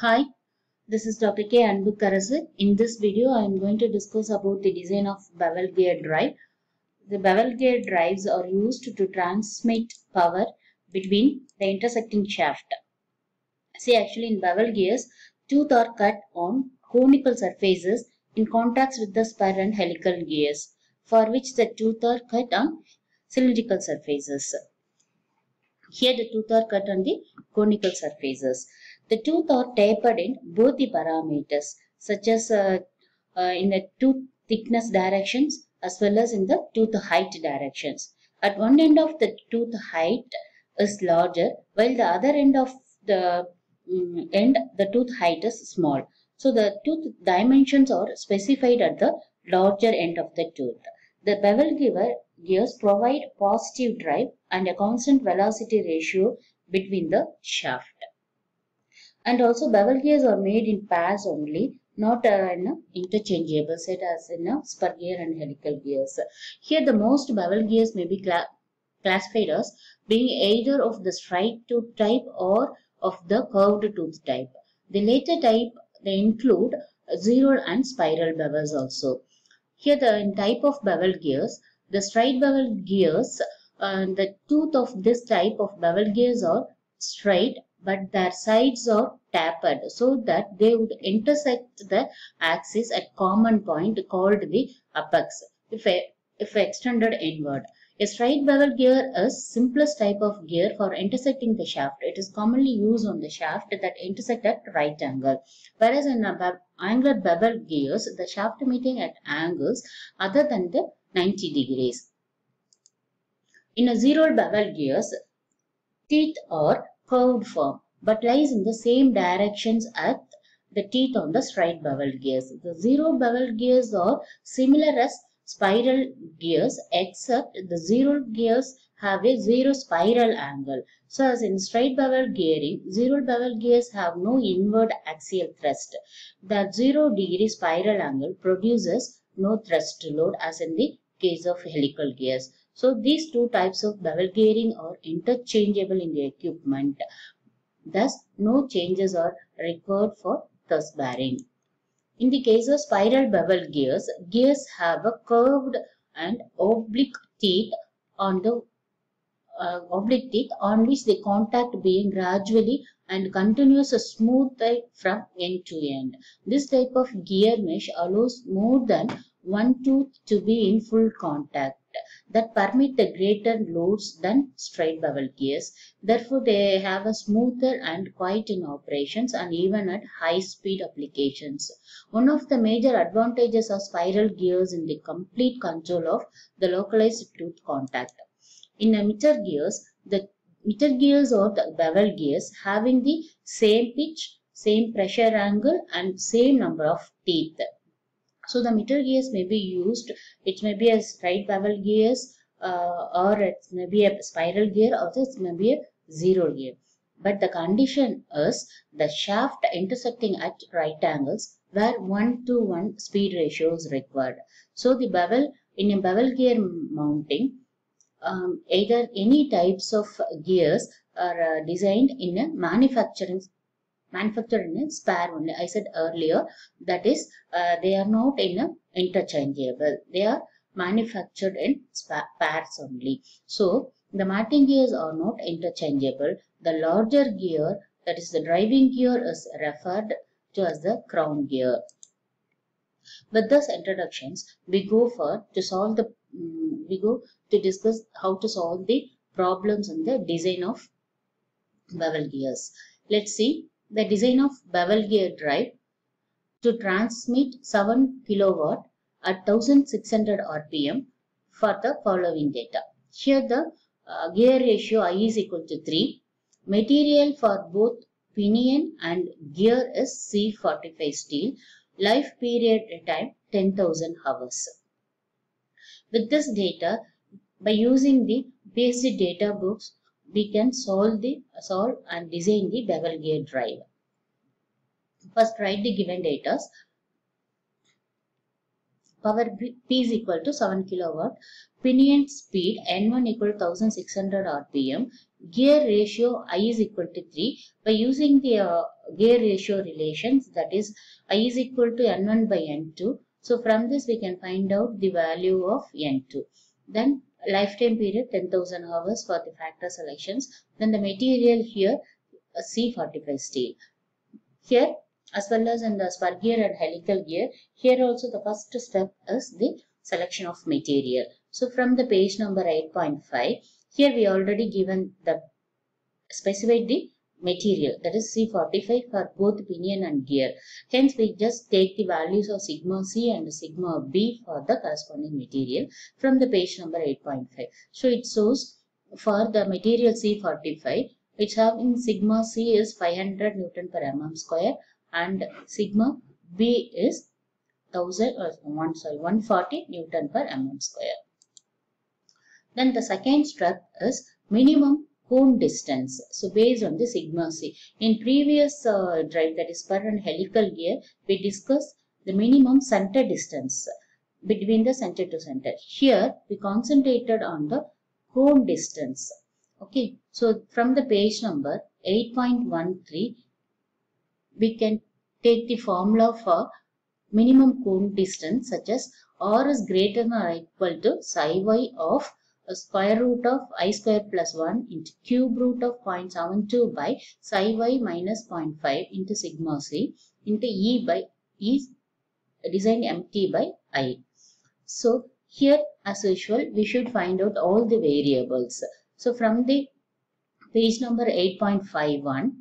Hi, this is Dr. K. Anbukarasi. In this video, I am going to discuss about the design of bevel gear drive. The bevel gear drives are used to transmit power between the intersecting shaft. See, actually in bevel gears, tooth are cut on conical surfaces in contrast with the spur and helical gears, for which the tooth are cut on cylindrical surfaces. Here the tooth are cut on the conical surfaces. The tooth are tapered in both the parameters such as uh, uh, in the tooth thickness directions as well as in the tooth height directions. At one end of the tooth height is larger while the other end of the um, end the tooth height is small. So the tooth dimensions are specified at the larger end of the tooth. The bevel giver gears provide positive drive and a constant velocity ratio between the shaft. And also bevel gears are made in pairs only, not uh, in interchangeable set as in a spur gear and helical gears. Here the most bevel gears may be cla classified as being either of the straight tooth type or of the curved tooth type. The later type they include Zerol and spiral bevels also. Here the type of bevel gears, the straight bevel gears, uh, the tooth of this type of bevel gears are straight but their sides are tapered so that they would intersect the axis at common point called the apex if, if extended inward. A straight bevel gear is simplest type of gear for intersecting the shaft. It is commonly used on the shaft that intersect at right angle. Whereas in a angular bevel gears, the shaft meeting at angles other than the 90 degrees. In a Zerol bevel gears, teeth are curved form but lies in the same directions as the teeth on the straight bevel gears. The Zerol bevel gears are similar as spiral gears except the Zerol gears have a zero spiral angle. So as in straight bevel gearing, Zerol bevel gears have no inward axial thrust. The zero degree spiral angle produces no thrust load as in the case of helical gears. So these two types of bevel gearing are interchangeable in the equipment. Thus, no changes are required for thrust bearing. In the case of spiral bevel gears, gears have a curved and oblique teeth on the uh, oblique teeth on which the contact being gradually and continuous smooth from end to end. This type of gear mesh allows more than one tooth to be in full contact that permit the greater loads than straight bevel gears. Therefore, they have a smoother and quiet in operations and even at high speed applications. One of the major advantages of spiral gears in the complete control of the localized tooth contact. In the miter gears, the miter gears or the bevel gears having the same pitch, same pressure angle and same number of teeth. So the miter gears may be used, it may be a straight bevel gears uh, or it may be a spiral gear or it may be a Zerol gear. But the condition is the shaft intersecting at right angles where 1 to 1 speed ratio is required. So the bevel, in a bevel gear mounting, um, either any types of gears are uh, designed in a manufacturing manufactured in a spare only. I said earlier that is uh, they are not in a interchangeable. They are manufactured in pairs only. So the mounting gears are not interchangeable. The larger gear that is the driving gear is referred to as the crown gear. With this introductions, we go for to solve the um, we go to discuss how to solve the problems in the design of bevel gears. Let's see the design of bevel gear drive to transmit 7 kilowatt at 1600 rpm for the following data. Here the uh, gear ratio I is equal to 3. Material for both pinion and gear is C45 steel. Life period time 10,000 hours. With this data, by using the basic data books, we can solve the solve and design the bevel gear drive. First, write the given data. Power P is equal to 7 kilowatt. Pinion speed N1 equal to 1600 rpm. gear ratio I is equal to 3 by using the uh, gear ratio relations that is I is equal to N1 by N2. So from this we can find out the value of N2. Then lifetime period 10,000 hours for the factor selections. Then the material here C45 steel. Here as well as in the spur gear and helical gear, here also the first step is the selection of material. So from the page number 8.5, here we already given the specified the material that is C45 for both pinion and gear. Hence we just take the values of sigma C and sigma B for the corresponding material from the page number 8.5. So it shows for the material C45 which having sigma C is 500 Newton per mm square and sigma B is 1000 or one sorry 140 Newton per mm square. Then the second step is minimum cone distance. So based on the sigma c. In previous uh, drive that is spur and helical gear, we discussed the minimum center distance between the center to center. Here we concentrated on the cone distance. Okay, so from the page number 8.13, we can take the formula for minimum cone distance such as r is greater than or equal to psi y of square root of i square plus 1 into cube root of 0.72 by psi y minus 0.5 into sigma c into e by e design mt by i. So here as usual we should find out all the variables. So from the page number 8.51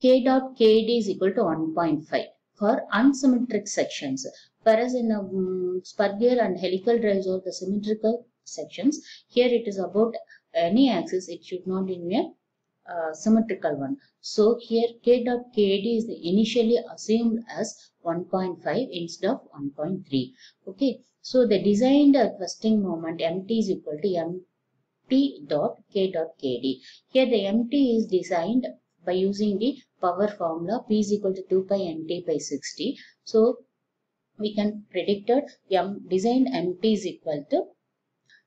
k dot kd is equal to 1.5 for unsymmetric sections. Whereas in a um, spur gear and helical drives or the symmetrical sections, here it is about any axis, it should not be a uh, symmetrical one. So here k dot kd is initially assumed as 1.5 instead of 1.3. Okay, so the designed twisting moment mt is equal to mt dot k dot kd. Here the mt is designed by using the power formula P is equal to 2 pi MT by 60. So we can predict that M designed MT is equal to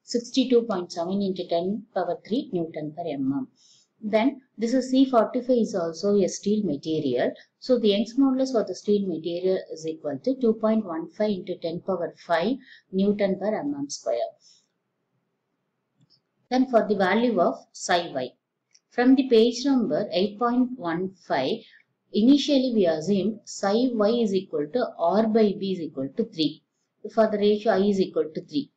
62.7 into 10 power 3 Newton per mm. Then this is C45 is also a steel material. So the Young's modulus for the steel material is equal to 2.15 into 10 power 5 Newton per mm square. Then for the value of psi y. From the page number 8.15, initially we assumed psi y is equal to r by b is equal to 3. For the ratio i is equal to 3.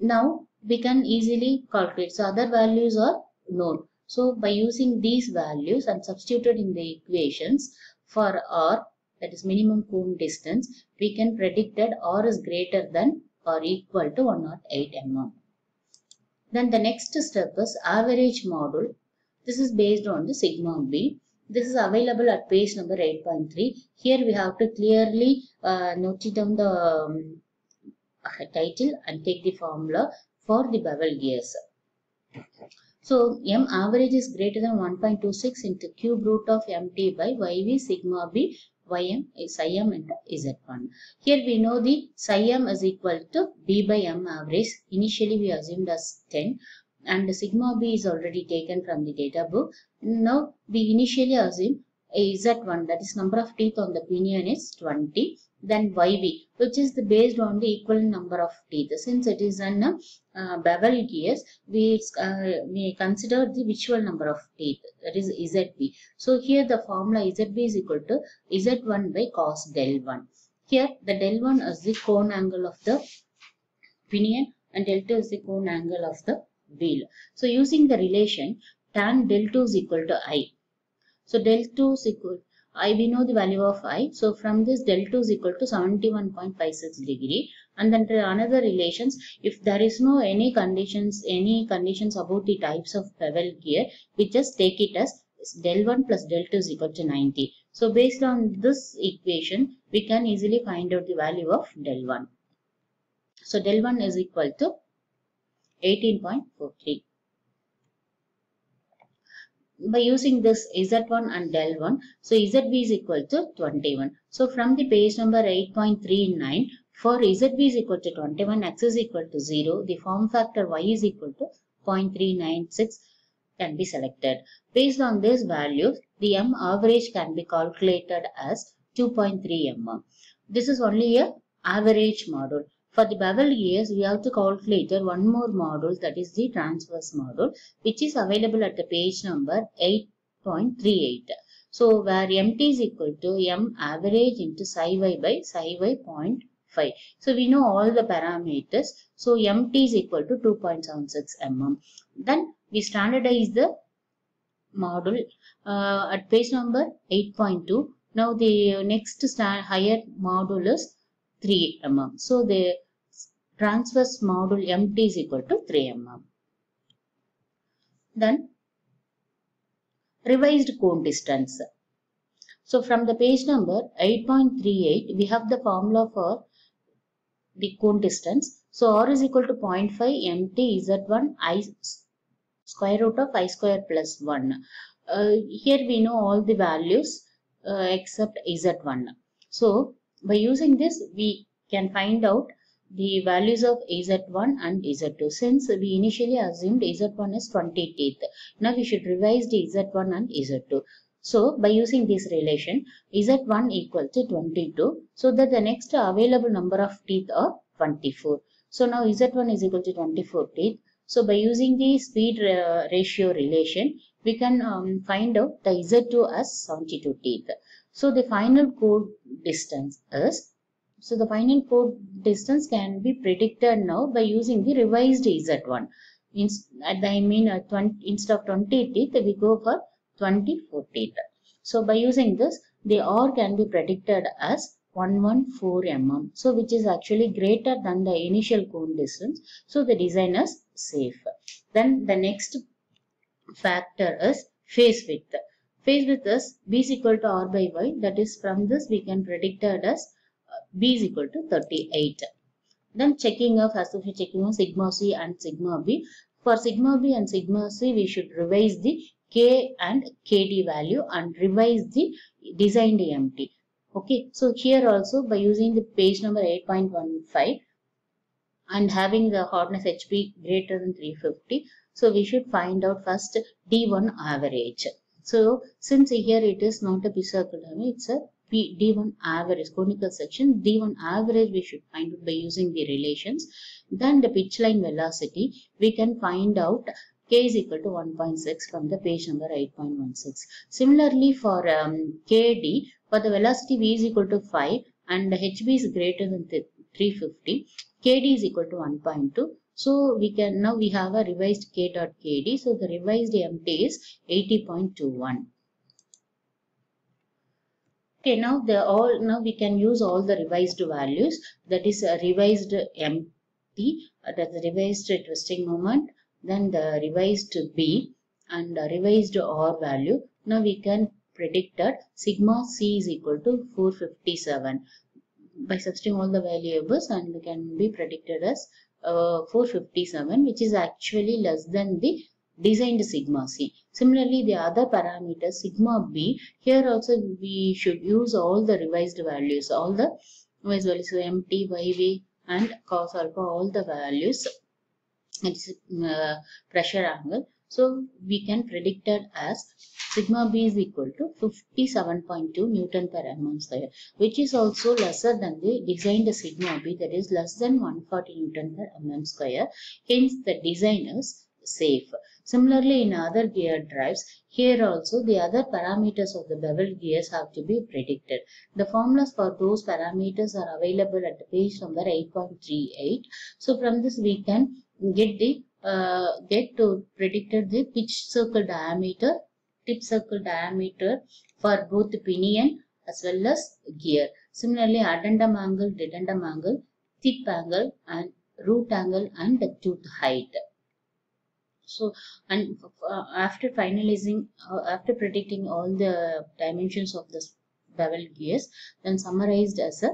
Now we can easily calculate. So other values are known. So by using these values and substituted in the equations for r that is minimum cone distance, we can predict that r is greater than or equal to 108 mm. Then the next step is average module this is based on the sigma b. This is available at page number 8.3. Here we have to clearly uh, note down the um, title and take the formula for the bevel gears. So m average is greater than 1.26 into cube root of mt by yv sigma b ym psi m and z1. Here we know the psi m is equal to b by m average. Initially we assumed as 10 and the sigma b is already taken from the data book. Now we initially assume a Z1 that is number of teeth on the pinion is 20 then yb which is the based on the equivalent number of teeth. Since it is an uh, bevel gears we uh, consider the virtual number of teeth that is ZB. So here the formula ZB is equal to Z1 by cos del 1. Here the del 1 is the cone angle of the pinion and del 2 is the cone angle of the wheel. So using the relation tan del 2 is equal to i. So del 2 is equal I we know the value of i. So from this del 2 is equal to 71.56 degree. And then another relations if there is no any conditions any conditions about the types of bevel gear we just take it as del 1 plus del 2 is equal to 90. So based on this equation we can easily find out the value of del 1. So del 1 is equal to 18.43. By using this Z1 and del 1, so ZB is equal to 21. So from the page number 8.39, for ZB is equal to 21, X is equal to 0, the form factor Y is equal to 0.396 can be selected. Based on this value, the M average can be calculated as 2.3 mm. This is only a average module. For the bevel gears, we have to calculate one more module that is the transverse module which is available at the page number 8.38. So where MT is equal to M average into psi y by psi y 0.5. So we know all the parameters. So MT is equal to 2.76 mm. Then we standardize the module uh, at page number 8.2. Now the next higher module is 3 mm. So the transverse module MT is equal to 3 mm. Then revised cone distance. So from the page number 8.38 we have the formula for the cone distance. So R is equal to 0.5 MT Z1 I square root of I square plus 1. Uh, here we know all the values uh, except Z1. So by using this we can find out the values of Z1 and Z2 since we initially assumed Z1 is 20 teeth. Now we should revise the Z1 and Z2. So by using this relation Z1 equal to 22 so that the next available number of teeth are 24. So now Z1 is equal to 24 teeth. So by using the speed uh, ratio relation we can um, find out the Z2 as 72 teeth. So the final cone distance is so the final cone distance can be predicted now by using the revised Z1. In, I mean, uh, 20, instead of 20 teeth, we go for 24 teeth. So by using this, the R can be predicted as 114 mm. So which is actually greater than the initial cone distance. So the design is safe. Then the next factor is face width. Face width is B is equal to R by Y. That is from this we can predict as B is equal to 38. Then checking of has to be checking on sigma C and sigma B. For sigma B and sigma C, we should revise the K and KD value and revise the designed MT. Okay, so here also by using the page number 8.15 and having the hardness HP greater than 350, so we should find out first D1 average. So since here it is not a bicircle it's a P D1 average, conical section, D1 average we should find out by using the relations. Then the pitch line velocity, we can find out k is equal to 1.6 from the page number 8.16. Similarly for um, kd, for the velocity v is equal to 5 and hb is greater than 350, kd is equal to 1.2. So we can now we have a revised k dot kd. So the revised mt is 80.21. Okay, now the all now we can use all the revised values. That is revised MT, uh, that's the revised twisting moment, then the revised B and the revised R value. Now we can predict that sigma C is equal to 457 by substituting all the variables and can be predicted as uh, 457 which is actually less than the designed sigma c. Similarly, the other parameters sigma b, here also we should use all the revised values, all the revised values, so mt, yv and cos alpha, all the values, it's uh, pressure angle. So we can predict it as sigma b is equal to 57.2 Newton per mm square, which is also lesser than the designed sigma b that is less than 140 Newton per mm square. Hence the design is safe. Similarly, in other gear drives, here also the other parameters of the bevel gears have to be predicted. The formulas for those parameters are available at page number 8.38. So from this we can get the uh, get to predicted the pitch circle diameter, tip circle diameter for both the pinion as well as gear. Similarly, addendum angle, dedendum angle, tip angle and root angle and the tooth height. So, and uh, after finalizing, uh, after predicting all the dimensions of the bevel gears, then summarized as a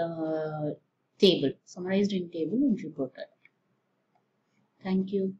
uh, table, summarized in table in Jupyter. Thank you.